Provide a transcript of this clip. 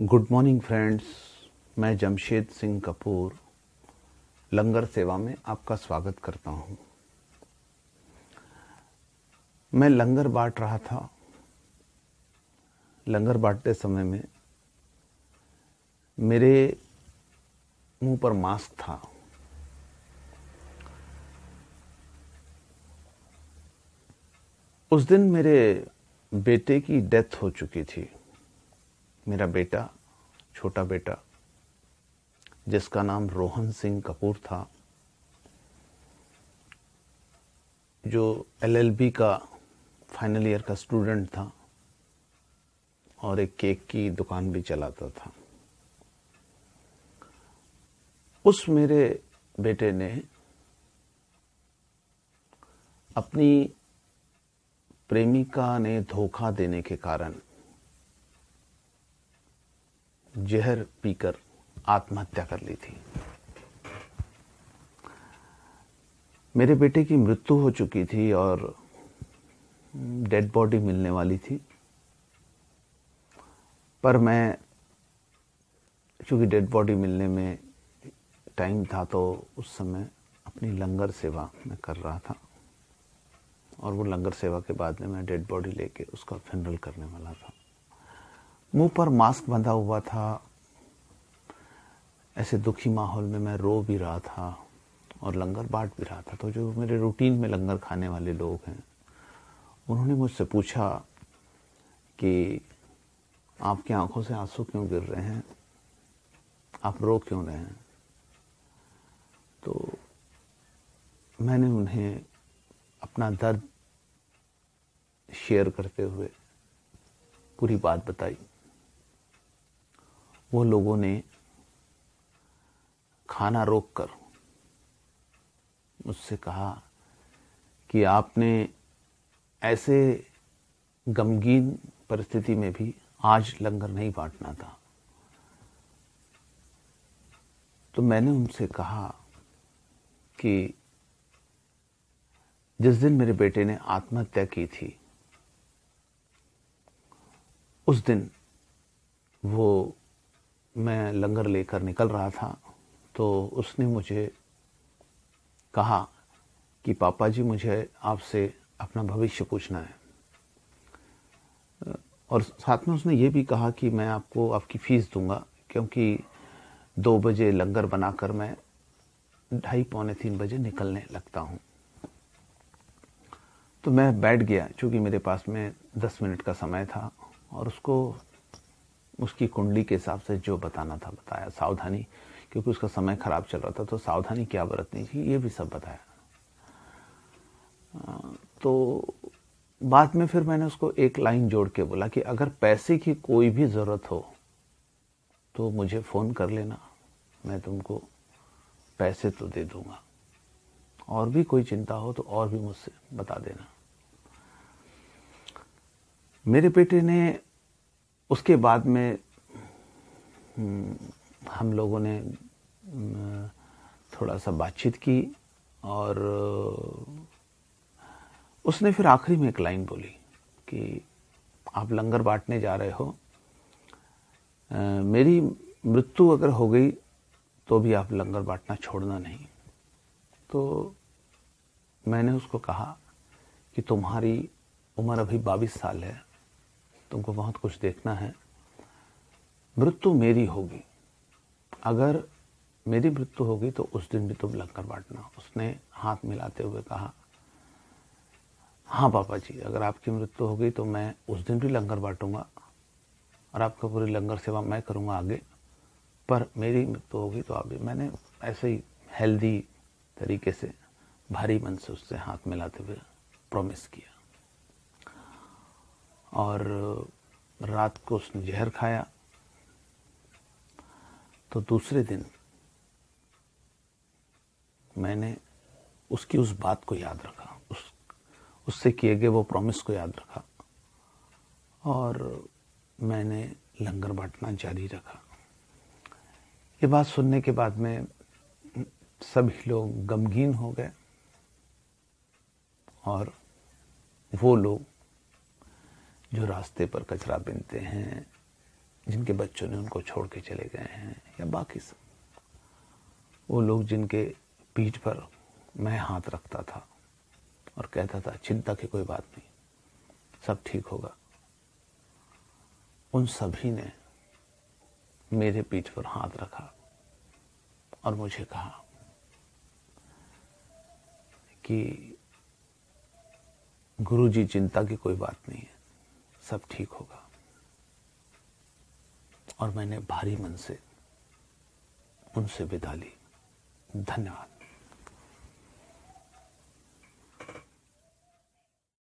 Good morning friends, मैं जमशेद सिंह कपूर, लंगर सेवा में आपका स्वागत करता हूँ। मैं लंगर बांट रहा था। लंगर बांटते समय में मेरे मुँह पर मास्क था। उस दिन मेरे बेटे की डेथ हो चुकी थी। मेरा बेटा, छोटा बेटा, जिसका नाम रोहन सिंह कपूर था, जो एलएलबी का फाइनल ईयर का स्टूडेंट था और एक केक की दुकान भी चलाता था। उस मेरे बेटे ने अपनी प्रेमिका ने धोखा देने के कारण जहर पीकर आत्महत्या कर ली थी। मेरे बेटे की मृत्यु हो चुकी थी और डेड बॉडी मिलने वाली थी। पर मैं, चूँकि डेड बॉडी मिलने में टाइम था तो उस समय अपनी लंगर सेवा में कर रहा था। और वो लंगर सेवा के बाद में मैं डेड बॉडी लेके उसका फिनरल करने वाला था। मुँह पर मास्क बंधा हुआ था। ऐसे दुखी माहौल में मैं रो भी रहा था और लंगर बांट भी रहा था। तो जो मेरे रूटीन में लंगर खाने वाले लोग हैं, उन्होंने मुझसे पूछा कि आपकी आँखों से आँसू क्यों गिर रहे हैं? आप रो क्यों रहे हैं? तो मैंने उन्हें अपना दर्द शेयर करते हुए पूरी बात बताई। वो लोगों ने खाना रोककर मुझसे कहा कि आपने ऐसे गमगीन परिस्थिति में भी आज लंगर नहीं बांटना था। तो मैंने उनसे कहा कि जिस दिन मेरे बेटे ने आत्महत्या की थी, उस दिन वो मैं लंगर लेकर निकल रहा था तो उसने मुझे कहा कि पापा जी, मुझे आपसे अपना भविष्य पूछना है। और साथ में उसने ये भी कहा कि मैं आपको आपकी फ़ीस दूँगा, क्योंकि दो बजे लंगर बनाकर मैं ढाई पौने तीन बजे निकलने लगता हूँ। तो मैं बैठ गया, क्योंकि मेरे पास में दस मिनट का समय था, और उसको उसकी कुंडली के हिसाब से जो बताना था, बताया। सावधानी, क्योंकि उसका समय खराब चल रहा था तो सावधानी क्या बरतनी थी, ये भी सब बताया। तो बाद में फिर मैंने उसको एक लाइन जोड़ के बोला कि अगर पैसे की कोई भी ज़रूरत हो तो मुझे फ़ोन कर लेना, मैं तुमको पैसे तो दे दूँगा। और भी कोई चिंता हो तो और भी मुझसे बता देना। मेरे बेटे ने उसके बाद में हम्म, हम लोगों ने थोड़ा सा बातचीत की और उसने फिर आखिरी में एक लाइन बोली कि आप लंगर बांटने जा रहे हो। मेरी मृत्यु अगर हो गई तो भी आप लंगर बांटना छोड़ना नहीं। तो मैंने उसको कहा कि तुम्हारी उम्र अभी बाईस साल है। तुमको बहुत कुछ देखना है। मृत्यु मेरी होगी। अगर मेरी मृत्यु होगी तो उस दिन भी तुम लंगर बांटना। उसने हाथ मिलाते हुए कहा हाँ पापा जी, अगर आपकी मृत्यु होगी तो मैं उस दिन भी लंगर बांटूँगा और आपका पूरी लंगर सेवा मैं करूँगा आगे। पर मेरी मृत्यु होगी तो आप मैंने ऐसे ही हेल्दी तरीके से, भारी मन से उससे हाथ मिलाते हुए प्रॉमिस किया। और रात को उसने जहर खाया। तो दूसरे दिन मैंने उसकी उस बात को याद रखा। उस, उससे किए गए वो प्रॉमिस को याद रखा। और मैंने लंगर बांटना जारी रखा। ये बात सुनने के बाद में सभी लोग गमगीन हो गए और वो लोग जो रास्ते पर कचरा बिनते हैं, जिनके बच्चों ने उनको छोड़ के चले गए हैं, या बाकी सब। वो लोग जिनके पीठ पर मैं हाथ रखता था और कहता था, चिंता की कोई बात नहीं, सब ठीक होगा। उन सभी ने मेरे पीठ पर हाथ रखा और मुझे कहा कि गुरु जी चिंता की कोई बात नहीं है। सब ठीक होगा। और मैंने भारी मन से उनसे विदा ली। धन्यवाद।